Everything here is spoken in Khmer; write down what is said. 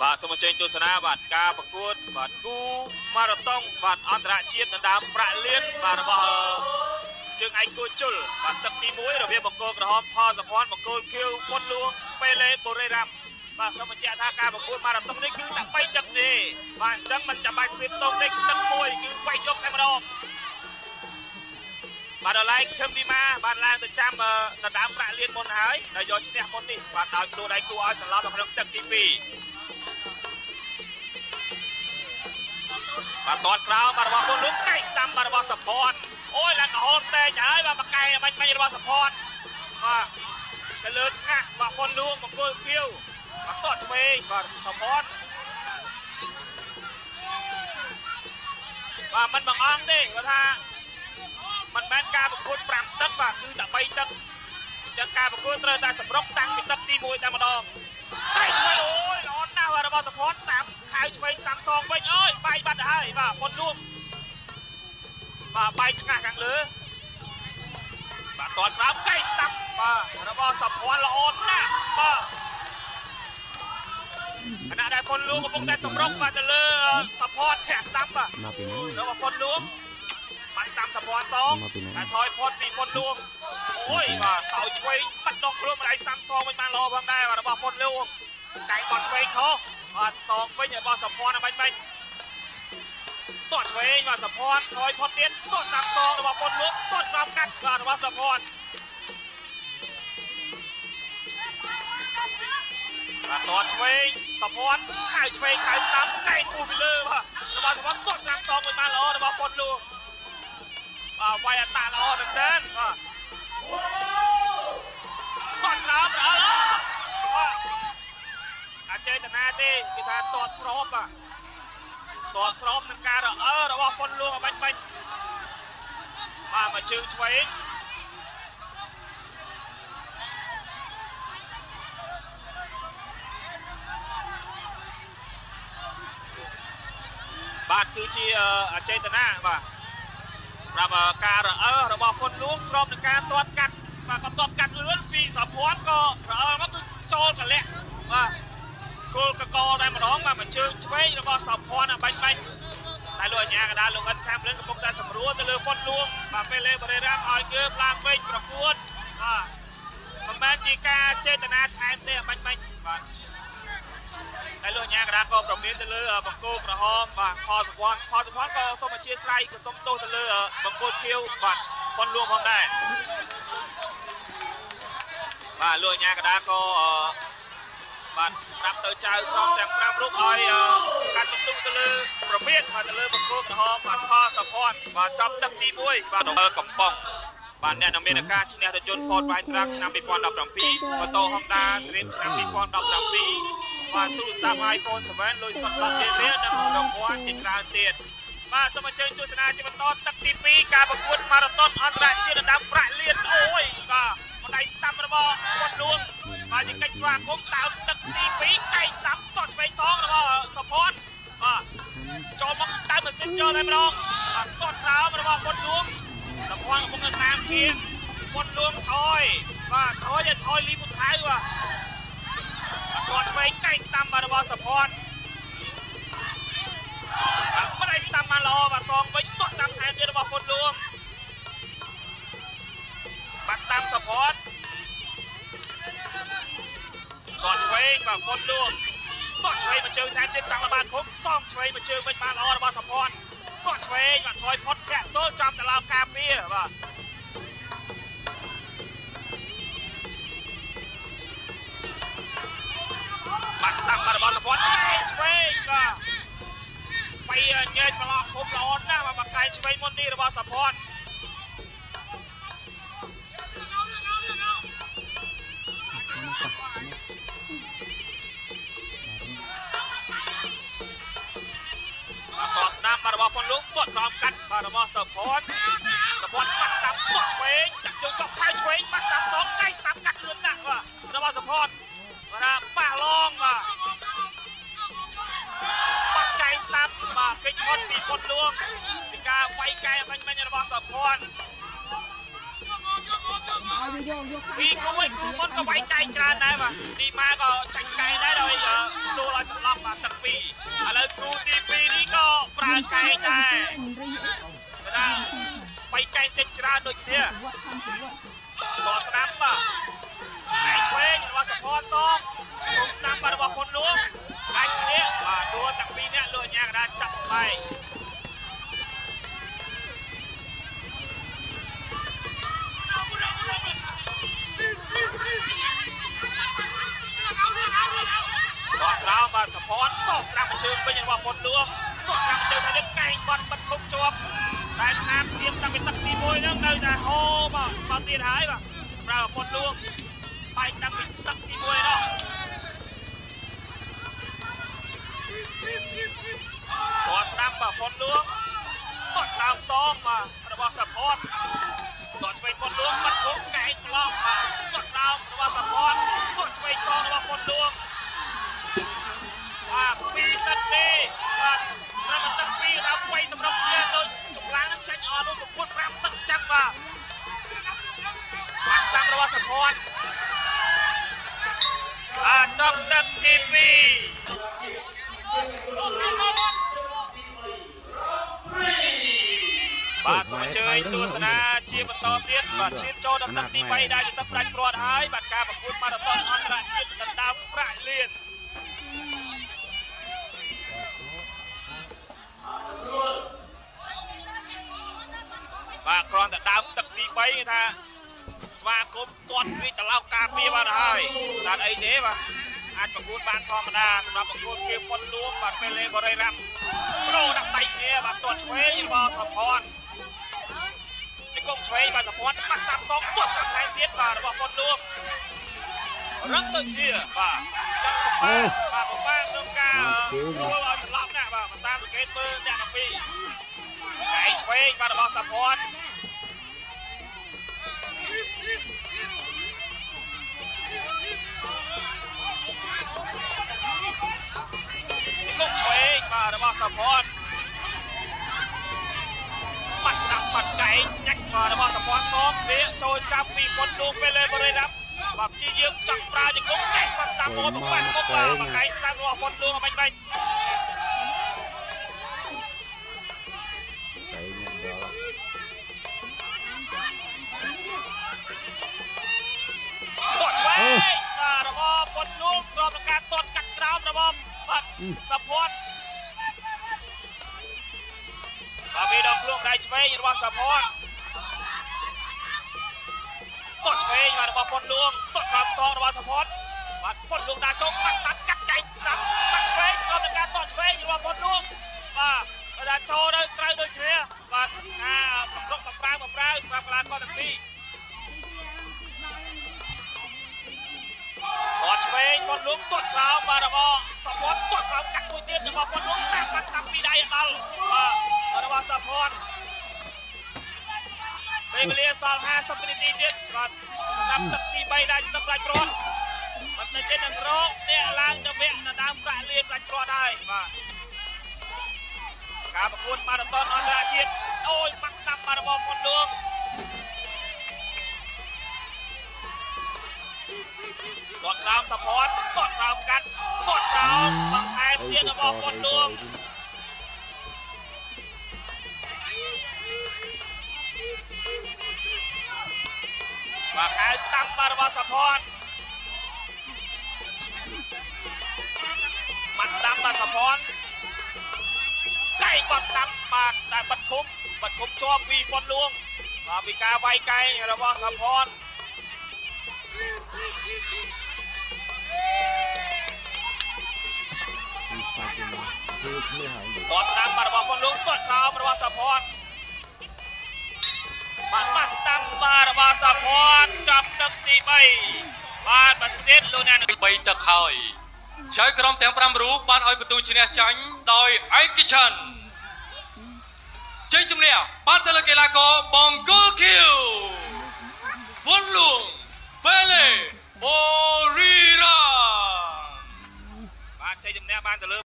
បាទសូមអញ្ជើញទស្សនាបាទការប្រកួតបាទគូម៉ារ៉ាតុងបាទអន្តរជាតិដណ្ដើមប្រាក់លានបាទរបស់ជើងឯកគួជុលបាទទឹកទី1រវាងបង្គោលក្រហមផលសភ័នបង្គោលខៀវពុនលួងពេលេបូរេរ៉ាំបាទសូមបញ្ជាក់ថាការប្រកួតម៉ារ៉ាតុងនេះគឺតែ3ទឹកទេបាទអញ្ចឹងមិនចាំបាច់ស្ទាបតងទេទឹកមួយគឺវាយយកតែម្ដង បាទដល់ឡែកខឹមពីម៉ាបានឡើងទៅចាំដណ្ដើមប្រាក់លានមុនហើយដល់យកឈ្នះមុននេះបាទដោយខ្លួនឯងគួរឲ្យសន្លប់នៅក្នុងទឹកទី2បាទតតក្រោមបាទរបស់ខ្លួនលោកកែស្ដាំបាទរបស់សពតអូយឡើងកំហុសតែងហើយបាទបកែបាញ់បាញ់របស់សពតបាទទៅលើថ្ងាក់បាទខ្លួនលោកបង្គោលភៀវបាទតតឆ្វេងបាទសពតបាទមិនបងអង្គទេគាត់ថា មិនមែនការប្រកួត5ទឹកបាទគឺតែ3ទឹកអញ្ចឹងការប្រកួតត្រូវតែសម្រុកតាំងពីទឹកទី1តែម្ដងតែឆ្វេងអូយល្អណាស់បាទរបស់សពតតាមខៅឆ្វេងសាំសងវិញអើយបាយបាត់ទៅហើយបាទពុនលួងបាទបាយឆ្ងាស់ខាងលើបាទតតក្រោមកែស្ដាប់បាទរបស់សភ័នល្អណាស់បាទខណៈដែលពុនលួងកំពុងតែសម្រុកបាទទៅលើសភ័នធាក់ស្ដាប់បាទមកពីណារបស់ពុនលួង បាទស្ដាប់សភ័នសងតែថយផុតពីពុនលួងអូយបាទសោឆ្វេងបាត់ដកខ្លួនម្ដាយសាំសងវិញបានល្អផងដែរបាទរបស់ពុនលួងកែបត់ឆ្វេងខុសបាទសងវិញរបស់សភ័នបាញ់បាញ់តោះឆ្វេងបាទសភ័នថយផុតទៀតតោះតាមសងរបស់ពុនលោកតោះក្រោមកាត់បាទរបស់សភ័នបាទតោះឆ្វេងសភ័នខៅឆ្វេងខៅស្ដាំកែគូពីលើបាទរបស់សភ័នតោះតាមសងវិញបានល្អរបស់ពុនលោក បាទវាយអតាល្អមែនទែនបាទតោះក្រោមល្អបាទអាចចេតនាទេគេថាតតស្របបាទតតស្របនឹងការរអើរបស់ហ្វុនលួងបាញ់បាញ់បាទមកជើងឆ្វេងបាទគឺជាអចេតនាបាទ ប្រាប់ការរអើរបស់ហ្វុនលួងស្របនឹងការទាត់កាត់បាទបន្ទាប់កាត់លឿនពីសភ័នក៏រអើមកគឺចូលកលាក់បាទគោលកកតែម្ដងបាទមួយជើងឆ្វេងរបស់សភ័នបាញ់បាញ់តែលោកអញ្ញាកដាលលោកអិនខាំលឿនកំពុងតែសម្រួលទៅលើហ្វុនលួងបាទពេលលេបរិរ៉ាឲ្យគឺឡើងវិញប្រកួតបាទមិនមែនជាការចេតនាថែមទេបាញ់បាញ់បាទ ហើយលោកអញ្ញាកដាក៏ប្រមានទៅលើបង្គោលក្រហមបាទផលសវ័នផលសវ័នក៏សូមអធិស្ឋានក៏សូមទោសទៅលើបង្គោលខៀវបាទហ្វុនលួងផងដែរបាទលោកអញ្ញាកដាក៏បាទប្រាប់ទៅចៅក្រុមទាំង5រូបឲ្យកាត់បន្ទុកទៅលើប្រមានបាទទៅលើបង្គោលក្រហមបាទផលសភ័នបាទចាប់ទឹកទី1បាទទៅកំប៉ុងបាទអ្នកនឹងមានការឈ្នះរថយន្ត Ford Wildtrak ឆ្នាំ2017ម៉ូតូ Honda Dream ឆ្នាំ2017បាទទូ រស័ព្ទ iPhone 7លុយសុទ្ធ10លានរៀលនិងរង្វាន់ជាច្រើនទៀតបាទសូមអញ្ជើញទស្សនាជាបន្តទឹកទី2ការប្រកួតម៉ារ៉ាតុនអន្តរជាតិដណ្ដើមប្រាក់លានអូយបាទម្ដាយស្ដាំរបស់គាត់លួងបាទជាកិច្ចស្វាគមន៍ដើមទឹកទី2កែស្ដាំតោះឆ្វេងសងរបស់សុផនបាទចូលមកដើមម៉ាស៊ីនចូលតែម្ដងបាទតោះក្រោមរបស់គាត់លួងសុផនកំពុងតែតាមគៀងគាត់លួងថយបាទថយឲ្យថយលីពុថៅបាទ គាត់ឆ្វេងកែស្ដាំរបស់សុផនបាទមិនឲ្យស្ដាំបានល្អបាទសងវិញតោះស្ដាំថែមទៀតរបស់គាត់លួងបាទតាមសពតគាត់ឆ្វេងបាទគាត់លួងគាត់ឆ្វេងមកជើងតែទៀតចង់បានគុំសំឆ្វេងមកជើងវិញបានល្អរបស់សពតគាត់ឆ្វេងបាទថយផុតធាក់ទល់ចំទៅឡោមការពារបាទ បាទស្ដាប់របស់សពតឆ្វេងបាទបីញែកប្រឡោះគុំល្អណាស់បាទមកកែឆ្វេងមុននេះរបស់សពតរបស់ប៉ុនលោកទាត់ក្រោមកាត់បាទរបស់សផនសផនបាត់ស្ដាប់ទាត់ឆ្វេងចាក់ជើងចុកខៅឆ្វេងបាត់ស្ដាប់សងកែស្ដាប់កាត់លឿនណាស់បាទរបស់សផនបាទថាប៉ះឡងបាទ គេចផុតពីប៉ុនលោកពីការវាយកែបាញ់មិញរបស់សផនយកយកពីគូឯគូមុនក៏វាយដៃច្រើនដែរបាទទីម៉ាក៏ចាញ់កែដែរដោយចូលឲ្យស្លាប់បាទទឹកពីរឥឡូវគូទី2នេះក៏ប្រើកែដែរមិនរីអីបាទបីកែចេញច្រើនដូចគ្នាវត្តខំប្រវត្តិតស្ដាប់បាទឯឆ្វេងរបស់សផនតងគុំស្ដាប់បាទរបស់คนលួង ក់លោកអញ្ញាកដាចាប់បែកគាត់ក្រោមបាទសផនតស្ដាប់ជើងវិញរបស់คนលួងតស្ដាប់ជើងទៅកែងបាត់បាត់គុំជាប់តែស្នាមឈាមតាំងពីទឹកទី1ហ្នឹងនៅតែហូរបាទបាត់ទៀតហើយបាទប្រើប្រពន្ធលួងបែកតាំងពីទឹកទី1នោះ គាត់ស្ដាប់បាទប្រពន្ធលួងគាត់តាមសងបាទរបស់សផនគាត់ឆ្វេងប្រពន្ធលួងបាត់គុំកែងប្លង់បាទគាត់តាមរបស់សផនគាត់ឆ្វេងសងរបស់ប្រពន្ធលួងបាទពីទឹកទេបាទប្រមាណទឹកពីរដល់3សម្រាប់គ្នាដូចកម្លាំងនឹងចាញ់អត់នោះប្រកួត5ទឹកចឹងបាទបាទតាមរបស់សភ័នបាទចប់ទឹកទី2 បាទសូមអញ្ជើញទស្សនាជាបន្តទៀតបាទឈានចូលដល់ទឹកទី3ដែលជាទឹកផ្ដាច់ព្រាត់ហើយបាទការប្រកួតម៉ារ៉ាតុនអន្តរជាតិដណ្ដើមប្រាក់លានបាទគ្រាន់តែដើមទឹកទី3គេថាស្វាគមន៍ទាត់វិចត្រឡោកការពារបានហើយតាមអីទេបាទអាចប្រកួតបានធម្មតាសម្រាប់ប្រកួតគេប៉ុនលួងបាទពេលលេកូរ៉េរ៉ាប់ប្រូដាក់ដៃគ្នាបាទទាត់ឆ្វេងរបស់សផននេះ កុំឆ្វេងបាទសផនបាត់តាមសងទាត់តាមថែមទៀតបាទរបស់ប៉ុនលួងរឹងដូចជាបាទចាំបាទបាទពិបាកក្នុងការធ្វើឲ្យស្លាប់ណាស់បាទតាមសង្កេតមើលអ្នកកាពីកែឆ្វេងបាទរបស់សាភ័នគុកឆ្វេងបាទរបស់សាភ័នបាត់ស្ដាប់បាត់កែងញ៉ាច់ បាទរបស់សាភ័នសងគ្នាចូលចាប់ពីប៉ុនលួងពេលលេបរិយាប់បាទព្យាយាមចង់ប្រើជង្គង់ចែកបាត់តាមមកបាត់មុខបាទកែងស្ដាប់របស់ប៉ុនលួងបាច់បាច់ Đấy, nhận đó. ទាត់ឆ្វេងបាទរបស់ប៉ុនលួងគ្រាន់តែការទាត់កាត់ក្រោមរបស់បាទសាភ័នបាទវាដល់ខ្លួនដៃឆ្វេងរបស់សាភ័ន ទាត់ឆ្វេងបាទរបស់ប៉ុនលួងទាត់ក្រោមសងរបស់សាភ័នបាទប៉ុនលួងដាក់ចុងបាត់បាត់កាត់ចែកស្ដាប់បាត់ឆ្វេងគ្រាន់តែការទាត់ឆ្វេងរបស់ប៉ុនលួងបាទបើថាចូលទៅត្រូវដូចគ្នាបាទអាប្រកបប្រប្រាំងប្រប្រាំងសម្រាប់កីឡាករទាំងពីរគាត់ឆ្វេងគាត់លុកទាត់ក្រោមបាទរបស់សពតទាត់ក្រោមកាត់មួយទៀតរបស់គាត់លុកតាមបាត់តាមពីដៃដល់បាទរបស់សពត ពេលវេលាសល់50វិនាទីទៀតបាទសម្រាប់ទឹកទី3ដែលទឹកផ្លាច់ព្រាត់មិនទៅទៀតនឹងរកអ្នកឡើងទៅវគ្គដណ្ដើមប្រាក់លានផ្លាច់ព្រាត់ហើយបាទការប្រកួតម៉ារ៉ាតុនអន្តរជាតិអូយបាត់តាមបាទរបស់គាត់លុកគាត់ក្រោមសពតគាត់ក្រោមកាត់គាត់ក្រោមបង្ខែម Ây, ទៀត tôi របស់ co គាត់ cái លួង đấy đi. បាទខែស្ដាប់បាទរបស់សពតបាត់ស្ដាប់បាទសពតកែងបាត់ស្ដាប់បាទតែបាត់ឃុំបាត់ឃុំជាប់ពីគាត់លួងបាទពីការវាយកែងរបស់សពត Đi xa trên này. Thế mới hại được. គាត់ស្ដាប់បាទរបស់គាត់លួងគាត់ក្រោមរបស់សពត បាទបាត់ស្ដាប់បាទរបស់សពតចាប់ទឹកទី3បាទបាត់ទៀតលោកអ្នក3ទឹកហើយចៅក្រុមទាំង5រូបបានឲ្យបន្ទូឈ្នះចាញ់ដោយឯកច្ឆន្ទជ័យជំនះបានទៅលើកីឡាករបង្គោលឃីវវុនលួងប៉េលេអូរីរ៉ាបាទជ័យជំនះបានទៅលើ